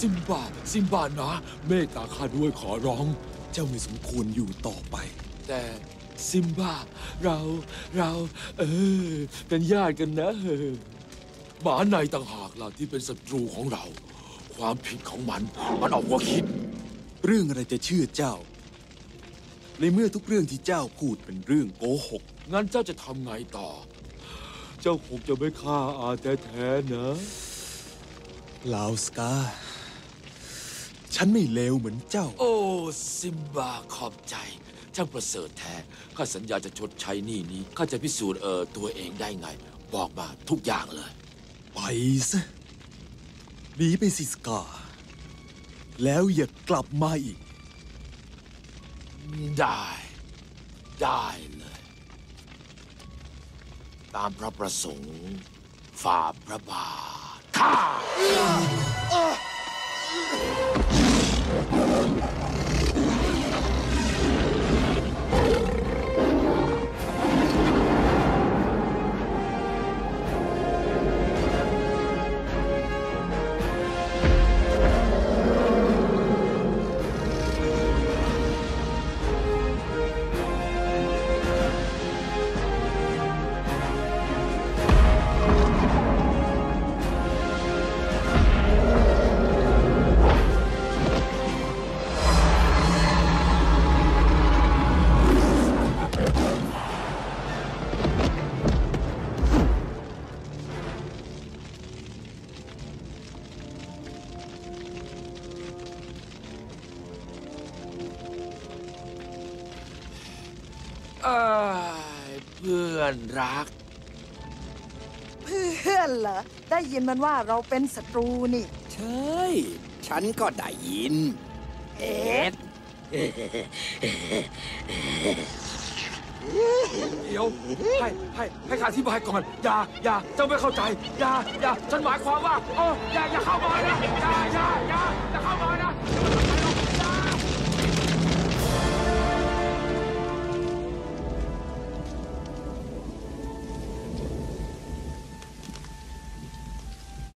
ซิมบาซิมบานะ เมตตาข้าด้วยขอร้อง เจ้าไม่สมควรอยู่ต่อไป แต่ซิมบาเราเราเออเป็นญาติกันนะเออหมาในต่างหากล่ะที่เป็นศัตรูของเรา ความผิดของมันมันออกว่าคิด เรื่องอะไรจะเชื่อเจ้า ในเมื่อทุกเรื่องที่เจ้าพูดเป็นเรื่องโกหก งั้นเจ้าจะทำไงต่อ เจ้าคงจะไม่ฆ่าอาแท้ๆนะลาวสกา ฉันไม่เลวเหมือนเจ้า โอ้ ซิมบาขอบใจ ช่างประเสริฐแท้ ข้าสัญญาจะชดใช้หนี้นี้ ข้าจะพิสูจน์เออตัวเองได้ไง บอกมาทุกอย่างเลย ไปซะหนีไปสิสกา แล้วอย่ากลับมาอีก ได้ ได้เลย ตามพระประสงค์ฝ่าพระบาทข้า เอ้ยเพื่อนรัก เพื่อนเหรอ ได้ยินมันว่าเราเป็นศัตรูนี่ ใช่ ฉันก็ได้ยิน เอ็ดเดี๋ยวให้ให้ให้ข้าอธิบายก่อน อย่าอย่าเจ้าไม่เข้าใจ อย่าอย่าฉันหมายความว่าโอ้อย่าอย่าเข้ามานะ อย่าอย่าอย่า